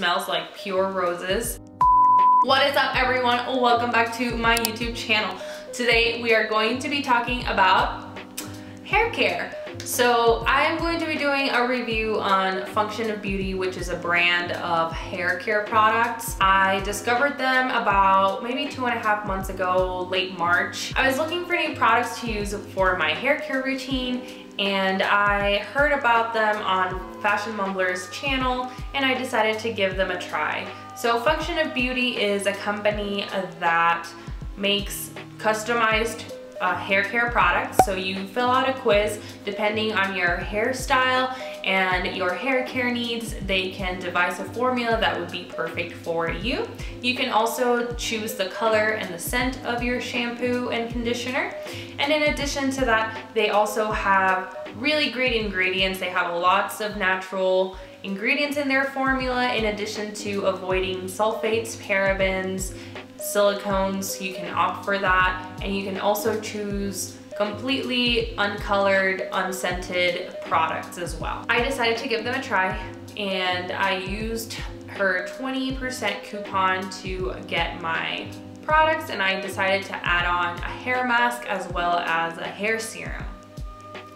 smells like pure roses. What is up everyone? Welcome back to my YouTube channel. Today we are going to be talking about hair care. So I am going to be doing a review on Function of Beauty, which is a brand of hair care products. I discovered them about maybe two and a half months ago, late March. I was looking for new products to use for my hair care routine and I heard about them on Fashion Mumbler's channel and I decided to give them a try. So Function of Beauty is a company that makes customized uh, hair care products. So you fill out a quiz depending on your hairstyle and your hair care needs. They can devise a formula that would be perfect for you. You can also choose the color and the scent of your shampoo and conditioner. And in addition to that, they also have really great ingredients. They have lots of natural ingredients in their formula in addition to avoiding sulfates, parabens, silicones, you can opt for that. And you can also choose completely uncolored, unscented products as well. I decided to give them a try and I used her 20% coupon to get my products and I decided to add on a hair mask as well as a hair serum.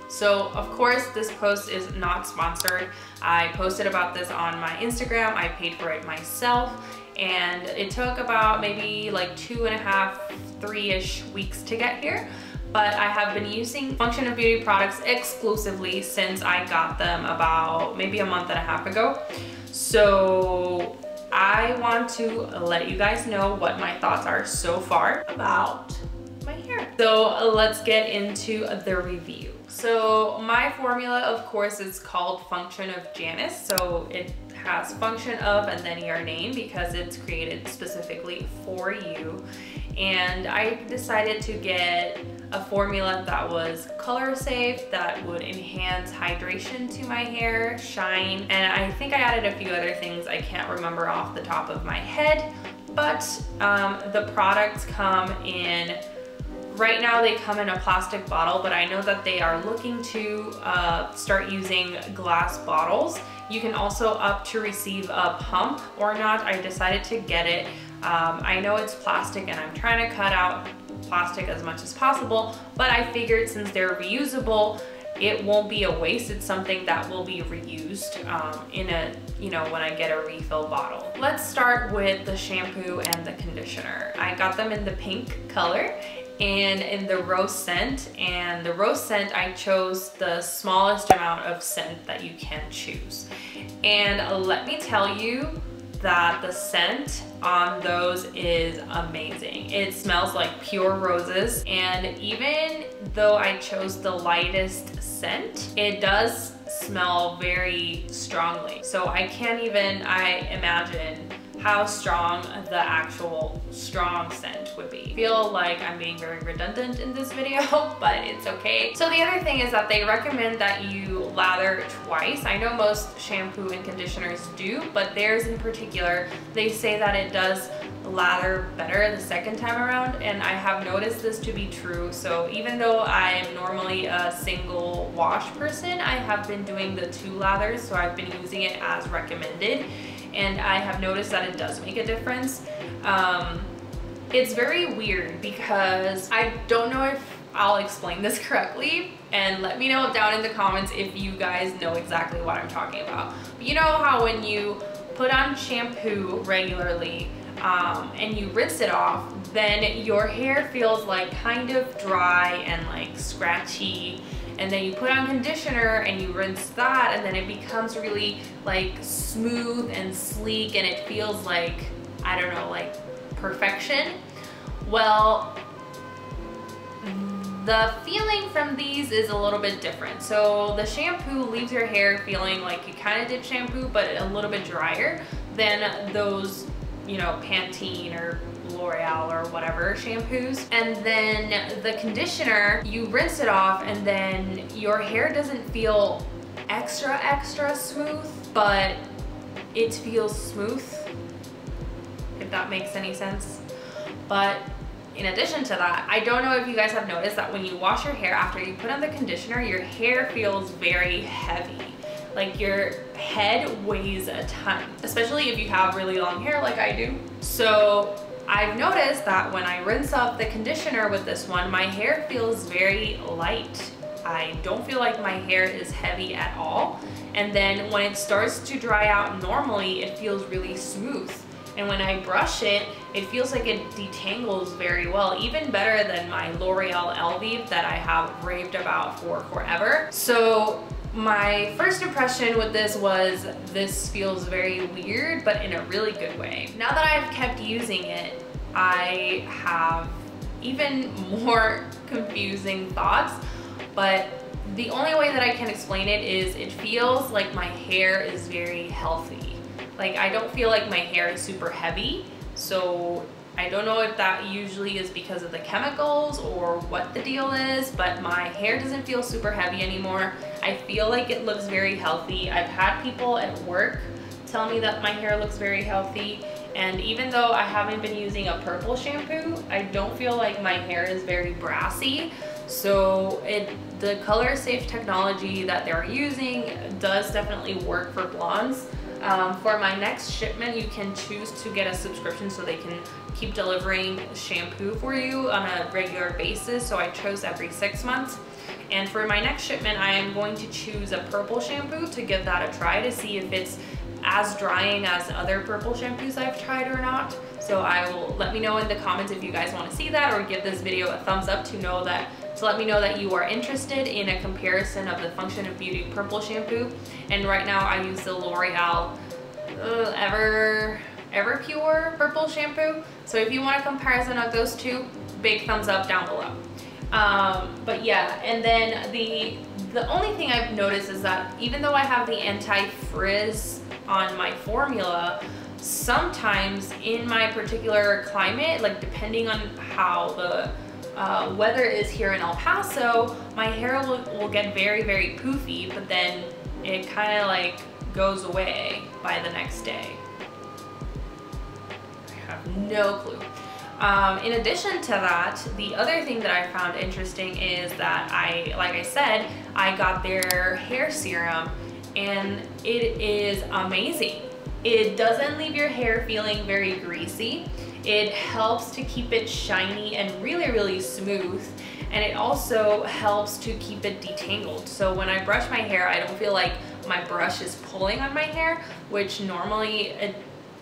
So of course this post is not sponsored. I posted about this on my Instagram. I paid for it myself and it took about maybe like two and a half, three-ish weeks to get here but I have been using Function of Beauty products exclusively since I got them about maybe a month and a half ago. So I want to let you guys know what my thoughts are so far about my hair. So let's get into the review. So my formula, of course, is called Function of Janice. So it has function of and then your name because it's created specifically for you. And I decided to get a formula that was color safe, that would enhance hydration to my hair, shine, and I think I added a few other things I can't remember off the top of my head, but um, the products come in Right now they come in a plastic bottle, but I know that they are looking to uh, start using glass bottles. You can also up to receive a pump or not. I decided to get it. Um, I know it's plastic and I'm trying to cut out plastic as much as possible, but I figured since they're reusable, it won't be a waste. It's something that will be reused um, in a, you know, when I get a refill bottle. Let's start with the shampoo and the conditioner. I got them in the pink color and in the rose scent and the rose scent I chose the smallest amount of scent that you can choose and let me tell you that the scent on those is amazing. It smells like pure roses and even though I chose the lightest scent, it does smell very strongly. So I can't even, I imagine how strong the actual strong scent would be. I feel like I'm being very redundant in this video, but it's okay. So the other thing is that they recommend that you lather twice. I know most shampoo and conditioners do, but theirs in particular, they say that it does lather better the second time around and I have noticed this to be true so even though I am normally a single wash person I have been doing the two lathers so I've been using it as recommended and I have noticed that it does make a difference. Um, it's very weird because I don't know if I'll explain this correctly and let me know down in the comments if you guys know exactly what I'm talking about. But you know how when you put on shampoo regularly um, and you rinse it off, then your hair feels like kind of dry and like scratchy and then you put on conditioner and you rinse that and then it becomes really like smooth and sleek and it feels like, I don't know, like perfection. Well, the feeling from these is a little bit different. So the shampoo leaves your hair feeling like you kind of did shampoo, but a little bit drier than those, you know, Pantene or L'Oreal or whatever shampoos. And then the conditioner, you rinse it off and then your hair doesn't feel extra, extra smooth, but it feels smooth, if that makes any sense. But in addition to that, I don't know if you guys have noticed that when you wash your hair after you put on the conditioner, your hair feels very heavy. like your head weighs a ton, especially if you have really long hair like I do. So I've noticed that when I rinse off the conditioner with this one, my hair feels very light. I don't feel like my hair is heavy at all. And then when it starts to dry out normally, it feels really smooth. And when I brush it, it feels like it detangles very well, even better than my L'Oreal Elvive that I have raved about for forever. So my first impression with this was this feels very weird, but in a really good way. Now that I've kept using it, I have even more confusing thoughts, but the only way that I can explain it is it feels like my hair is very healthy. Like I don't feel like my hair is super heavy. So I don't know if that usually is because of the chemicals or what the deal is, but my hair doesn't feel super heavy anymore. I feel like it looks very healthy. I've had people at work tell me that my hair looks very healthy. And even though I haven't been using a purple shampoo, I don't feel like my hair is very brassy. So it the color safe technology that they're using does definitely work for blondes. Um, for my next shipment, you can choose to get a subscription so they can keep delivering shampoo for you on a regular basis. So I chose every six months. And for my next shipment, I am going to choose a purple shampoo to give that a try to see if it's as drying as other purple shampoos I've tried or not. So I will let me know in the comments if you guys want to see that or give this video a thumbs up to know that to let me know that you are interested in a comparison of the Function of Beauty Purple Shampoo. And right now I use the L'Oreal uh, Ever, Pure Purple Shampoo. So if you want a comparison of those two, big thumbs up down below. Um, but yeah, and then the the only thing I've noticed is that even though I have the anti-frizz on my formula, sometimes in my particular climate, like depending on how the uh, weather is here in El Paso, my hair will, will get very, very poofy, but then it kind of like goes away by the next day. I have no clue. Um, in addition to that, the other thing that I found interesting is that I, like I said, I got their hair serum and it is amazing. It doesn't leave your hair feeling very greasy. It helps to keep it shiny and really, really smooth. And it also helps to keep it detangled. So when I brush my hair, I don't feel like my brush is pulling on my hair, which normally it,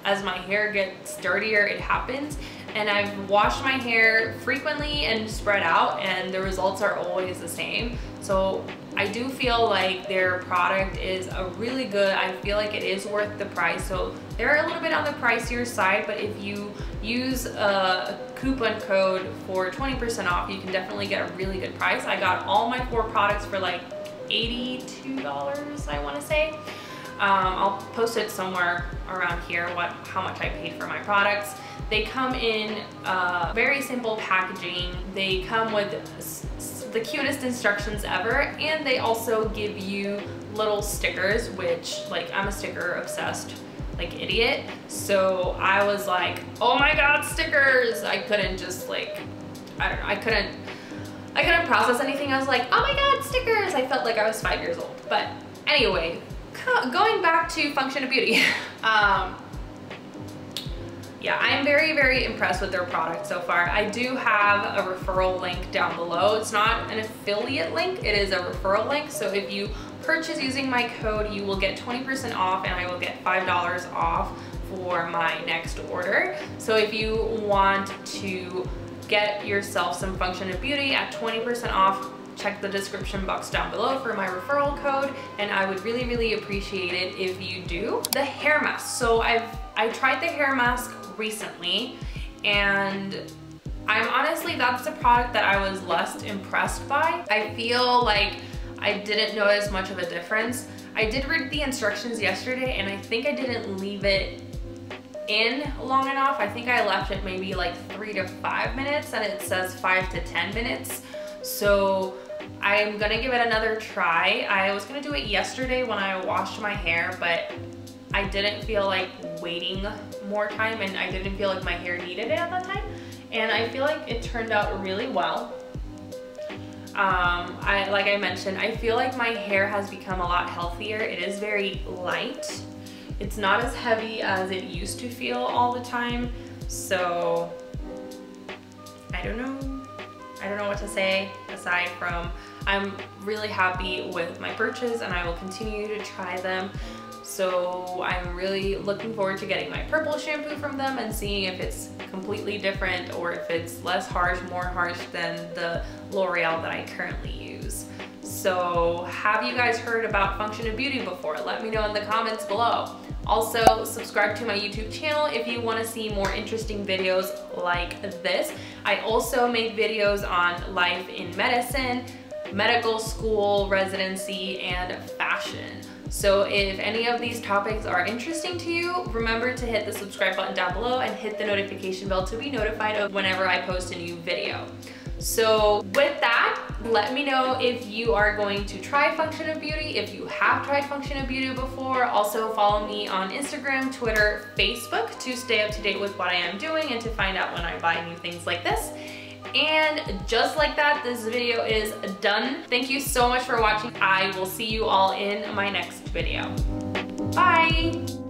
as my hair gets dirtier, it happens. And I've washed my hair frequently and spread out and the results are always the same. So I do feel like their product is a really good, I feel like it is worth the price. So they're a little bit on the pricier side, but if you use a coupon code for 20% off, you can definitely get a really good price. I got all my four products for like $82, I wanna say. Um, I'll post it somewhere around here what how much I paid for my products. They come in uh, very simple packaging. They come with the cutest instructions ever and they also give you little stickers which like I'm a sticker obsessed like idiot. So I was like oh my god stickers! I couldn't just like I don't know I couldn't I couldn't process anything. I was like oh my god stickers! I felt like I was five years old. But anyway going back to function of beauty um, yeah, I'm very, very impressed with their product so far. I do have a referral link down below. It's not an affiliate link, it is a referral link. So if you purchase using my code, you will get 20% off and I will get $5 off for my next order. So if you want to get yourself some Function of Beauty at 20% off, check the description box down below for my referral code and I would really, really appreciate it if you do. The hair mask. So I've I tried the hair mask recently and I'm honestly, that's the product that I was less impressed by. I feel like I didn't notice much of a difference. I did read the instructions yesterday and I think I didn't leave it in long enough. I think I left it maybe like three to five minutes and it says five to 10 minutes. So I'm gonna give it another try. I was gonna do it yesterday when I washed my hair, but I didn't feel like waiting more time and I didn't feel like my hair needed it at that time. And I feel like it turned out really well. Um, I, like I mentioned, I feel like my hair has become a lot healthier. It is very light. It's not as heavy as it used to feel all the time. So I don't know. I don't know what to say aside from I'm really happy with my purchase and I will continue to try them. So I'm really looking forward to getting my purple shampoo from them and seeing if it's completely different or if it's less harsh, more harsh than the L'Oreal that I currently use. So have you guys heard about Function of Beauty before? Let me know in the comments below. Also, subscribe to my YouTube channel if you want to see more interesting videos like this. I also make videos on life in medicine, medical school, residency, and fashion. So if any of these topics are interesting to you, remember to hit the subscribe button down below and hit the notification bell to be notified of whenever I post a new video. So with that, let me know if you are going to try Function of Beauty, if you have tried Function of Beauty before. Also follow me on Instagram, Twitter, Facebook to stay up to date with what I am doing and to find out when I buy new things like this. And just like that, this video is done. Thank you so much for watching. I will see you all in my next video. Bye!